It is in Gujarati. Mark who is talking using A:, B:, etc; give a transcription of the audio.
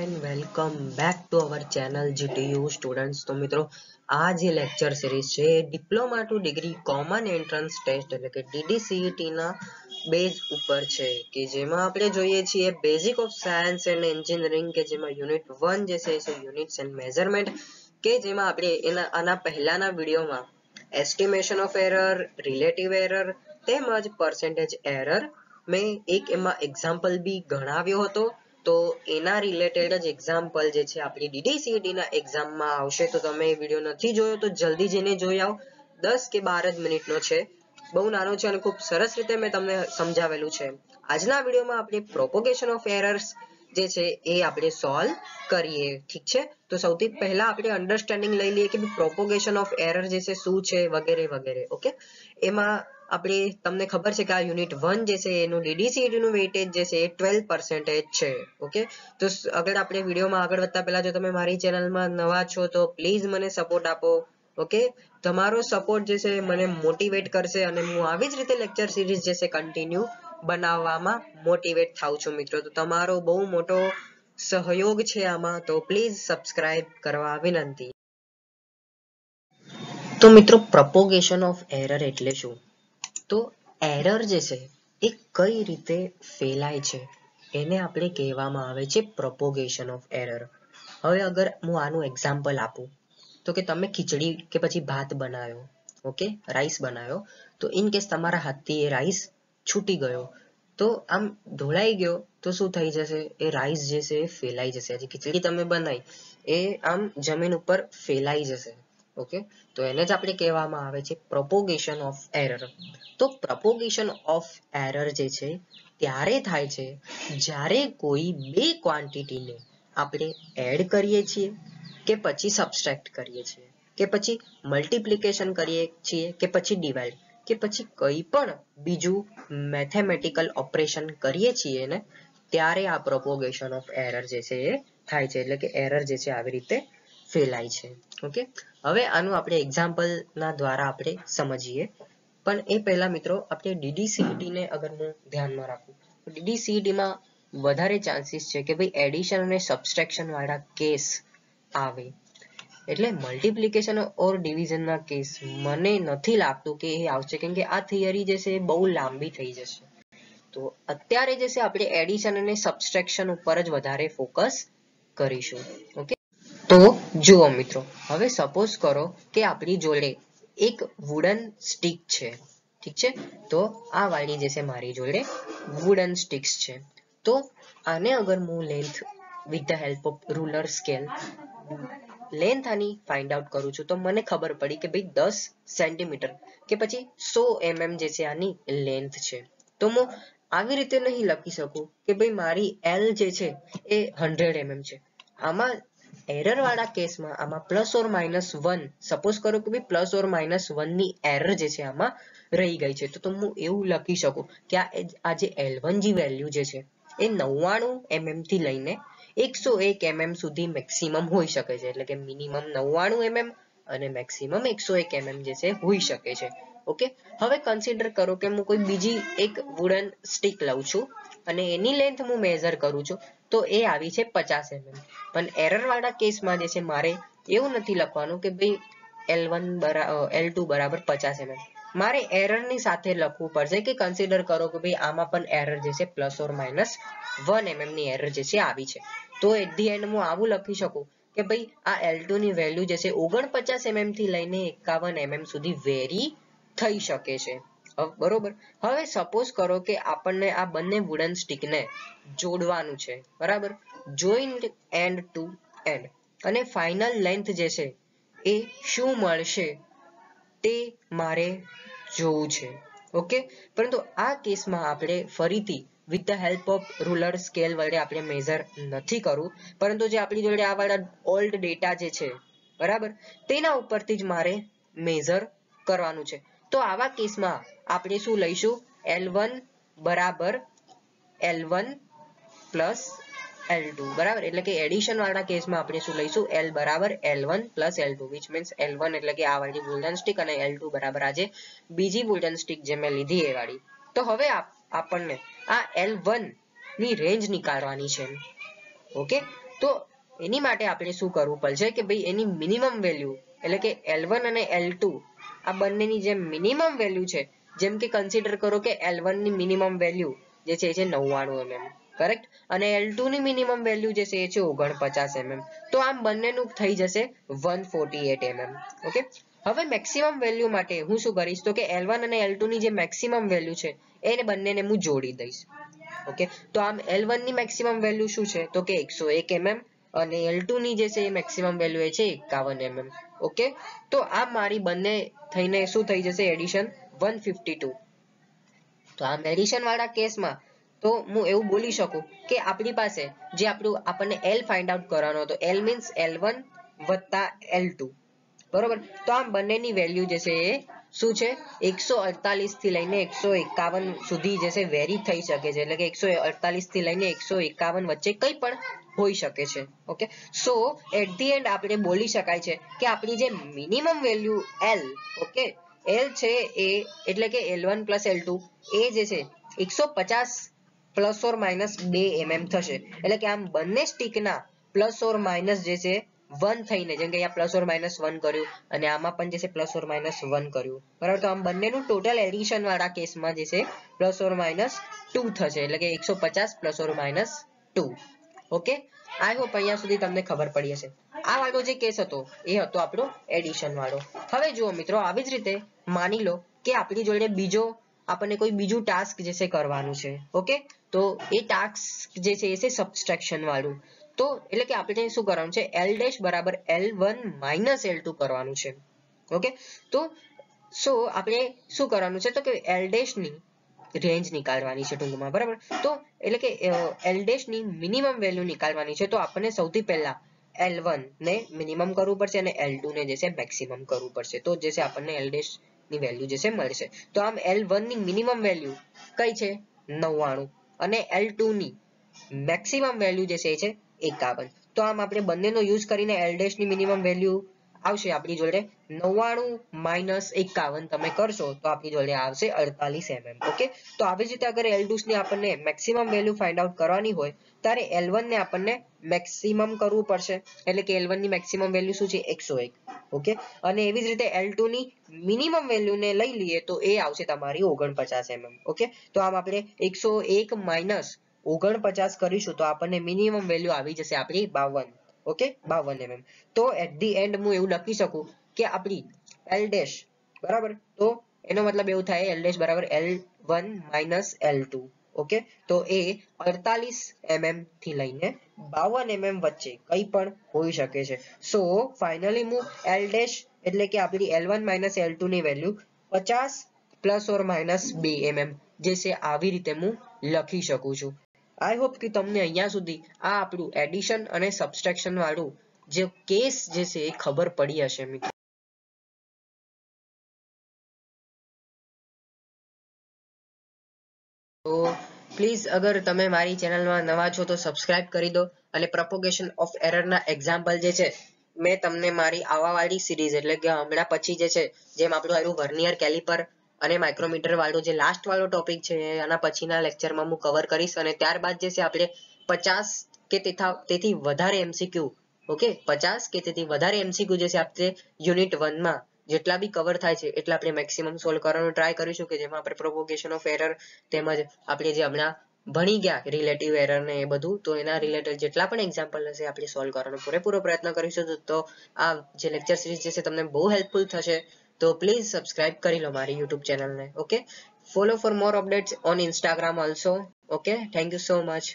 A: And welcome back to our channel GTU students તો મિત્રો, આ જે લેક્ચર સિરીઝ છે diploma to degree common entrance test એટલે કે ડીડીસીઈટી ના બેઝ ઉપર છે, કે જેમાં આપણે જોઈએ છીએ basic of science and engineering કે જેમાં યુનિટ વન જે છે યુનિટ્સ એન્ડ મેઝરમેન્ટ કે જેમાં આપણે એના, આના પહેલાના વિડીયોમાં estimation of error relative error તેમજ પર્સેન્ટેજ એરર મેં એક એમાં એક્ઝામ્પલ બી ગણાવ્યો હતો. તો એના રિલેટેડ જ એક્ઝામ્પલ જે છે આપણી ડીડીસીટી ના એક્ઝામમાં આવશે. તો તમે એ વીડિયો નથી જોયો તો જલ્દી જઈને જોઈ આવો. દસ કે બાર જ મિનિટનો છે. બહુ નાનો છે અને ખૂબ સરસ રીતે મેં તમને સમજાવેલું છે. આજના વિડીયોમાં આપણે પ્રોપોગેશન ઓફ એરર્સ જે છે એ આપણે સોલ્વ કરીએ. ઠીક છે? તો સૌથી પહેલા આપણે અન્ડરસ્ટેન્ડિંગ લઈ લઈએ કે પ્રોપોગેશન ઓફ એરર જે છે શું છે વગેરે વગેરે ઓકે એમાં આપણે તમને ખબર છે કે આ યુનિટ વન જે છે એનું ડીડીસીટી નું વેઇટેજ જે છે એ ટ્વેલ્વ પર્સન્ટેજ છે ઓકે તો અગર આપણે વિડીયોમાં આગળ વધતા પહેલા જો તમે મારી ચેનલમાં નવા છો તો પ્લીઝ મને સપોર્ટ આપો ઓકે તમારો સપોર્ટ જે છે મને મોટિવેટ કરશે અને હું આવી જ રીતે લેક્ચર સિરીઝ જે છે કન્ટિન્યુ બનાવવામાં મોટિવેટ થાઉં છું મિત્રો. તો તમારો બહુ મોટો સહયોગ છે આમાં, તો પ્લીઝ સબસ્ક્રાઇબ કરવા વિનંતી. તો મિત્રો પ્રપોગેશન ઓફ એરર એટલે શું? તો એરર જે છે, એ કઈ રીતે ફેલાય છે? એને આપણે કહેવામાં આવે છે પ્રપોગેશન ઓફ એરર હવે અગર હું આનું એક્ઝામ્પલ આપું, તો કે તમે ખીચડી કે પછી ભાત બનાવ્યો ઓકે રાઈસ બનાવ્યો, તો ઇન કેસ તમારા હાથથી એ રાઈસ છૂટી ગયો. તો આમ ઢોળાઈ ગયો. તો શું થઈ જશે? એ રાઈસ જે છે એ ફેલાઈ જશે. હજી ખીચડી તમે બનાવી. એ આમ જમીન ઉપર ફેલાઈ જશે. ઓકે? તો એને જ આપણે કહેવામાં આવે છે પ્રોપોગેશન ઓફ એરર તો પ્રોપોગેશન ઓફ એરર જે છે, ત્યારે થાય છે જ્યારે કોઈ બે ક્વોન્ટિટીને આપણે એડ કરીએ છીએ કે પછી સબસ્ટ્રેક્ટ કરીએ છીએ, કે પછી મલ્ટિપ્લિકેશન કરીએ છીએ, કે પછી ડિવાઈડ કે પછી કંઈ પણ બીજું મેથેમેટિકલ ઓપરેશન કરીએ છીએ ને, ત્યારે આ પ્રોપોગેશન ઓફ એરર જે છે એ થાય છે. એટલે કે એરર જે છે આવી રીતે ફેલાય છે. ઓકે? હવે આનું આપણે એક્ઝામ્પલ ના દ્વારા આપણે સમજીએ. પણ એ પહેલા મિત્રો, આપણે ડીડીસીટી ને અગર હું ધ્યાનમાં રાખું, તો ડીડીસીટી માં વધારે ચાન્સીસ છે કે ભાઈ એડિશન અને સબસ્ટ્રેક્શન વાળા કેસ આવે. એટલે મલ્ટિપ્લિકેશન ઓર ડિવિઝનના કેસ મને નથી લાગતું કે એ આવશે. કેમ કે આ થિયરી જે છે એ બહુ લાંબી થઈ જશે. તો અત્યારે જે છે આપણે એડિશન અને સબસ્ટ્રેક્શન ઉપર જ વધારે ફોકસ કરીશું. ઓકે તો જુઓ મિત્રો, હવે સપોઝ કરો કે આપણી જોડે એક વુડન સ્ટીક છે. ઠીક છે? તો આ વાળી જે છે મારી જોડે વુડન સ્ટિક્સ છે. તો આને અગર હું length with the help of ruler scale length આની ફાઇન્ડ આઉટ કરું છું. તો મને ખબર પડી કે ભાઈ દસ સેન્ટીમીટર કે પછી સો એમએમ જે છે આની લેન્થ છે. તો હું આવી રીતે નહીં લખી શકું કે ભાઈ મારી એલ જે છે એ હંડ્રેડ એમએમ છે. આમાં એરર વાળા કેસમાં આમાં plus or minus one suppose કરો કે ભાઈ પ્લસ ઓર માઇનસ વનની એરર જે છે આમાં રહી ગઈ છે. તો હું એવું લખી શકું કે આ જે એલ વન જી વેલ્યુ જે છે એ નવ્વાણું એમએમથી લઈને એકસો એક એમએમ સુધી મેક્સિમમ હોઈ શકે છે. એટલે કે મિનિમમ નવ્વાણું એમએમ અને મેક્સિમમ એકસો એક એમએમ જે છે હોઈ શકે છે. ઓકે હવે કન્સિડર કરો કે હું કોઈ બીજી એક વુડન સ્ટીક લઉં છું અને એની લેન્થ હું મેઝર કરું છું, તો એ આવી છે પચાસ એમએમ પણ એરર વાળા કેસમાં જે છે મારે એવું નથી લખવાનું કે ભાઈ એલ વન બરાબર એલ ટુ બરાબર પચાસ એમએમ મારે એરરની સાથે લખવું પડશે કે કન્સિડર કરો કે ભાઈ આમાં પણ એરર જે છે પ્લસ ઓર માઇનસ વન એમએમની એરર જે છે આવી છે. તો એટ ધી એન્ડ હું આવું લખી શકું કે ભાઈ આ એલ ટુ ની વેલ્યુ જે છે ઓગણપચાસ એમએમથી લઈને એકાવન એમએમ સુધી વેરી થઈ શકે છે. બરોબર? હવે સપોઝ કરો કે આપણને આ બંને વુડન સ્ટીકને જોડવાનું છે, બરાબર? જોઈન્ટ એન્ડ ટુ એન્ડ અને ફાઇનલ લેન્થ જે છે એ શું મળશે? તે મારે જોવું છે. ઓકે? પરંતુ આ કેસમાં આપણે ફરીથી with the help of ruler scale વડે આપણે મેઝર નથી કરવું પરંતુ જે આપણી જોડે આ વાળા ઓલ્ડ ડેટા જે છે, બરાબર? તેના ઉપરથી જ મારે મેઝર કરવાનું છે. તો આવા કેસમાં આપણે શું લઈશું? L1 બરાબર L1 પ્લસ L2 બરાબર? એટલે કે એડિશન વાળા કેસમાં આપણે શું લઈશું? L બરાબર L1 plus L2 which means L1 એટલે કે આ વાળી વોલ્ડન સ્ટિક અને L2 બરાબર. આજે બીજી વોલ્ડન સ્ટિક જે મેં લીધી એ વાળી. તો હવે આપણને આ L1 ની રેન્જ નીકાળવાની છે. ઓકે? તો એની માટે આપણે શું કરવું પડશે કે ભાઈ એની મિનિમમ વેલ્યુ એટલે કે L1 અને L2 આ બંનેની જે મિનિમમ વેલ્યુ છે, જેમ કે કન્સિડર કરો કે L1 ની મિનિમમ વેલ્યુ જે છે એ છે નવ્વાણું mm કરેક્ટ અને L2 ની મિનિમમ વેલ્યુ જે છે એ છે ઓગણપચાસ mm તો આમ બંનેનું થઈ જશે one forty eight mm okay હવે મેક્સિમમ વેલ્યુ માટે હું શું કરીશ? તો કે L1 અને L2 ની જે મેક્સિમમ વેલ્યુ છે, એને બંનેને હું જોડી દઈશ. ઓકે તો આમ L1 ની મેક્સિમમ વેલ્યુ શું છે? તો કે એકસો એક mm અને L2 ની જે છે એ મેક્સિમમ વેલ્યુ એ છે એકાવન mm ઓકે તો આ મારી બંને થઈને શું થઈ જશે? એડિશન વન ફિફ્ટી ટુ તો આમ એડિશન વાળા કેસમાં તો હું એવું બોલી શકું કે આપણી પાસે જે આપણું આપણને એલ ફાઇન્ડ આઉટ કરવાનો હતો. એલ મીન્સ L1 વત્તા L2 બરોબર? તો આમ બંનેની વેલ્યુ જે છે એ શું છે? એકસો અડતાલીસથી લઈને એકસો એકાવન સુધી જે છે વેરી થઈ શકે છે. એટલે કે એકસો અડતાલીસથી લઈને એકસો એકાવન વચ્ચે કંઈ પણ હોઈ શકે છે. Okay so at the end આપણે બોલી શકાય છે કે આપણી જે minimum value L okay L છે એ, એટલે કે L one plus L two એ જે છે, એકસો પચાસ પ્લસ ઓર માઇનસ બે mm થશે. એટલે કે આમ બંને સ્ટીકના પ્લસ ઓર માઇનસ જે છે, વન થઈને, જેમ કે અહીંયા પ્લસ ઓર માઇનસ વન કર્યું અને આમાં પણ જે છે, પ્લસ ઓર માઇનસ વન કર્યું. બરાબર? તો આમ બંનેનું ટોટલ એડિશન વાળા કેસમાં જે છે, પ્લસ ઓર માઇનસ ટુ થશે. એટલે કે એકસો પચાસ plus or minus two. Okay? I hope અહીંયા સુધી તમને ખબર પડી હશે. આ વાળો જે કેસ હતો, એ હતો આપણો એડિશન વાળો. હવે જુઓ મિત્રો, આવી જ રીતે માની લો કે આપણી જોડે બીજો આપણને કોઈ બીજું ટાસ્ક જે છે કરવાનું છે ઓકે તો એ ટાસ્ક જે છે એ છે સબસ્ટ્રેક્શન વાળું. તો એટલે કે આપણે શું કરવાનું છે? L ડેશ બરાબર L1 માઇનસ L2 કરવાનું છે ઓકે તો સો આપણે શું કરવાનું છે? તો કે L ડેશની રેન્જ નીકાળવાની છે ટૂંકમાં, બરાબર? તો એટલે કે ડેશની મિનિમમ વેલ્યુ નીકાળવાની છે, તો આપણને સૌથી પહેલા L1 ને મિનિમમ કરવું પડશે અને L2 ને જે છે મેક્સિમમ કરવું પડશે. તો જે છે આપણને L ની વેલ્યુ જે છે મળશે. તો આમ L1 ની મિનિમમ વેલ્યુ કઈ છે? નવ્વાણું. અને L2 ની મેક્સિમમ વેલ્યુ જે છે એ છે એકાવન. તો આમ આપણે બંનેનો યુઝ કરીને L ની મિનિમમ વેલ્યુ આવશે આપણી જોડે નવ્વાણું માઇનસ એકાવન. તમે કરશો તો આપણી જોડે આવશે અડતાલીસ એમએમ ઓકે તો આવી જ રીતે અગર એલની આપણને મેક્સિમમ વેલ્યુ ફાઇન્ડ આઉટ કરવાની હોય, ત્યારે એલ ને આપણને મેક્સિમમ કરવું પડશે. એટલે કે એલની મેક્સિમમ વેલ્યુ શું છે? એકસો એક ઓકે અને એવી જ રીતે એલની મિનિમમ વેલ્યુ ને લઈ લઈએ તો એ આવશે તમારી ઓગણપચાસ એમએમ ઓકે તો આમ આપણે એકસો એક માઇનસ ઓગણપચાસ કરીશું તો આપણને મિનિમમ વેલ્યુ આવી જશે આપણી બાવન. ઓકે? બાવન mm તો એટ ધી એન્ડ હું એવું લખી શકું કે આપણી L ડેશ બરાબર? તો એનો મતલબ એવું થાય, L ડેશ બરાબર L1 માઇનસ L2 ઓકે? તો એ અડતાલીસ mm થી લઈને બાવન mm વચ્ચે કંઈ પણ હોઈ શકે છે. સો ફાઇનલી હું L ડેશ એટલે કે આપણી L1 માઇનસ L2 ની વેલ્યુ પચાસ પ્લસ ઓર માઇનસ બે mm જે છે, આવી રીતે હું લખી શકું છું. આઈ હોપ કે તમને અહીંયા સુધી આ આપણું એડિશન અને સબસ્ટ્રેક્શન વાળું જે કેસ જે છે એ ખબર પડી હશે, મિત્રો. તો પ્લીઝ અગર તમે મારી ચેનલમાં નવા છો તો સબસ્ક્રાઇબ કરી દો અને પ્રોપોગેશન ઓફ એરરના એક્ઝામ્પલ જે છે, મેં તમને મારી આવા વાળી સિરીઝ એટલે કે હમણાં પછી જે છે, જેમ આપણું આવ્યું વર્નિયર કેલિપર અને માઇક્રોમીટર વાળો જે લાસ્ટ વાળો ટોપિક છે આના પછીના લેક્ચરમાં હું કવર કરીશ અને ત્યારબાદ જે છે આપણે પચાસ કે તેથી વધારે એમસીક્યુ ઓકે? પચાસ કે તેથી વધારે એમસીક્યુ જે છે આપણે યુનિટ વનમાં જેટલા બી કવર થાય છે, એટલા આપણે મેક્સિમમ સોલ્વ કરવાનો ટ્રાય કરીશું કે જેમાં આપણે પ્રોપોગેશન ઓફ એરર તેમજ આપણે જે હમણાં ભણી ગયા રિલેટિવ એરર ને એ બધું, તો એના રિલેટેડ જેટલા પણ એક્ઝામ્પલ હશે આપણે સોલ્વ કરવાનો પૂરેપૂરો પ્રયત્ન કરીશું. તો આ જે લેક્ચર સિરીઝ છે, તમને બહુ હેલ્પફુલ થશે. તો પ્લીઝ સબસ્ક્રાઇબ કરી લો મારી યુટ્યુબ ચેનલને okay follow for more updates on Instagram also okay thank you so much